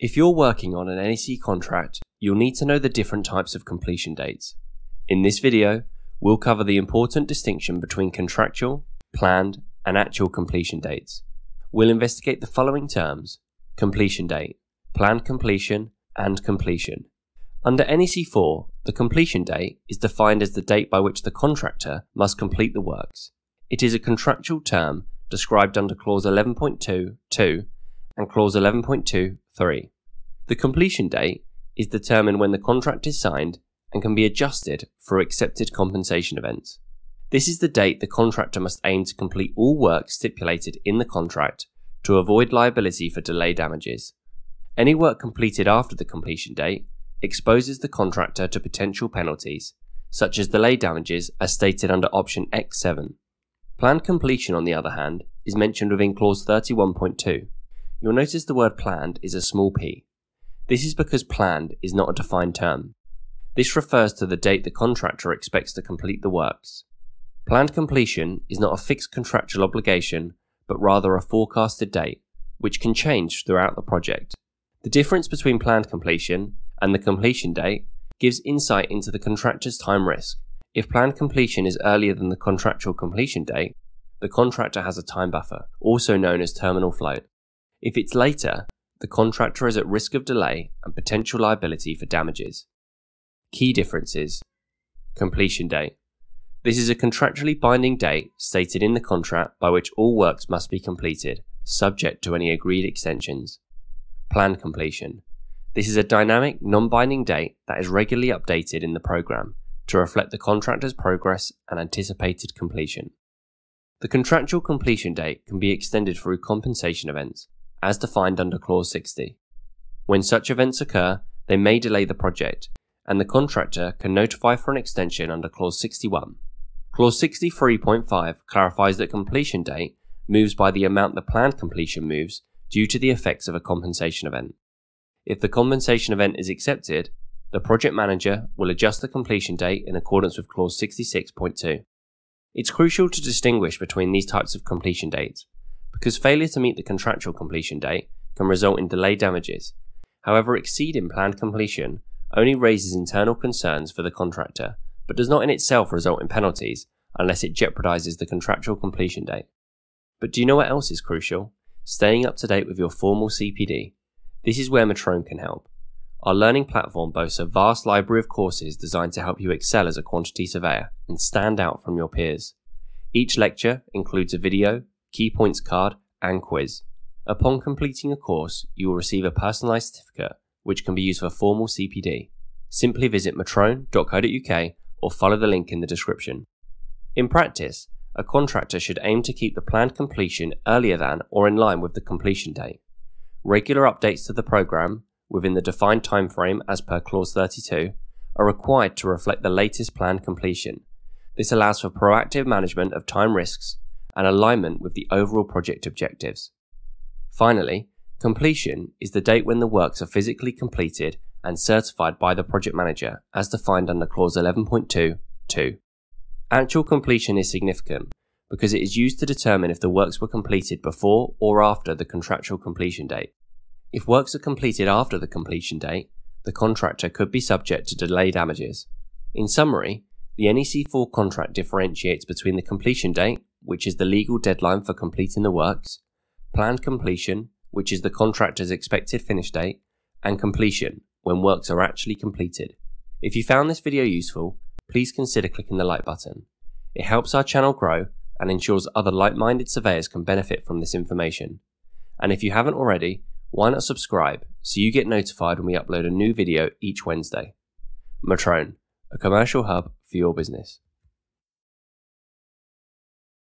If you're working on an NEC contract, you'll need to know the different types of completion dates. In this video, we'll cover the important distinction between contractual, planned, and actual completion dates. We'll investigate the following terms completion date, planned completion, and completion. Under NEC 4, the completion date is defined as the date by which the contractor must complete the works. It is a contractual term described under Clause 11.2.2 and Clause 11.2.3. The completion date is determined when the contract is signed and can be adjusted for accepted compensation events. This is the date the contractor must aim to complete all work stipulated in the contract to avoid liability for delay damages. Any work completed after the completion date exposes the contractor to potential penalties, such as delay damages as stated under option X7. Planned completion, on the other hand, is mentioned within clause 31.2 You'll notice the word planned is a small p. This is because planned is not a defined term. This refers to the date the contractor expects to complete the works. Planned completion is not a fixed contractual obligation, but rather a forecasted date, which can change throughout the project. The difference between planned completion and the completion date gives insight into the contractor's time risk. If planned completion is earlier than the contractual completion date, the contractor has a time buffer, also known as terminal float. If it's later, the contractor is at risk of delay and potential liability for damages. Key differences Completion date. This is a contractually binding date stated in the contract by which all works must be completed, subject to any agreed extensions. Planned completion. This is a dynamic, non binding date that is regularly updated in the program to reflect the contractor's progress and anticipated completion. The contractual completion date can be extended through compensation events, as defined under Clause 60. When such events occur, they may delay the project, and the contractor can notify for an extension under Clause 61. Clause 63.5 clarifies that completion date moves by the amount the planned completion moves due to the effects of a compensation event. If the compensation event is accepted, the project manager will adjust the completion date in accordance with Clause 66.2. It's crucial to distinguish between these types of completion dates because failure to meet the contractual completion date can result in delay damages. However, exceeding planned completion only raises internal concerns for the contractor, but does not in itself result in penalties unless it jeopardizes the contractual completion date. But do you know what else is crucial? Staying up to date with your formal CPD. This is where Metroun can help. Our learning platform boasts a vast library of courses designed to help you excel as a quantity surveyor and stand out from your peers. Each lecture includes a video, key points card, and quiz. Upon completing a course, you will receive a personalised certificate which can be used for formal CPD. Simply visit metroun.co.uk or follow the link in the description. In practice, a contractor should aim to keep the planned completion earlier than or in line with the completion date. Regular updates to the programme within the defined timeframe as per clause 32 are required to reflect the latest planned completion. This allows for proactive management of time risks and alignment with the overall project objectives. Finally, completion is the date when the works are physically completed and certified by the project manager as defined under clause 11.2.2. Actual completion is significant because it is used to determine if the works were completed before or after the contractual completion date. If works are completed after the completion date, the contractor could be subject to delay damages. In summary, the NEC4 contract differentiates between the completion date which is the legal deadline for completing the works, planned completion, which is the contractor's expected finish date, and completion, when works are actually completed. If you found this video useful, please consider clicking the like button. It helps our channel grow and ensures other like-minded surveyors can benefit from this information. And if you haven't already, why not subscribe so you get notified when we upload a new video each Wednesday. Metroun, a commercial hub for your business.